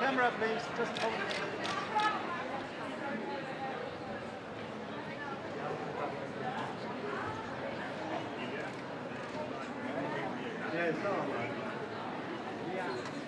camera, please. Just hold it. Yes, all right. Yeah.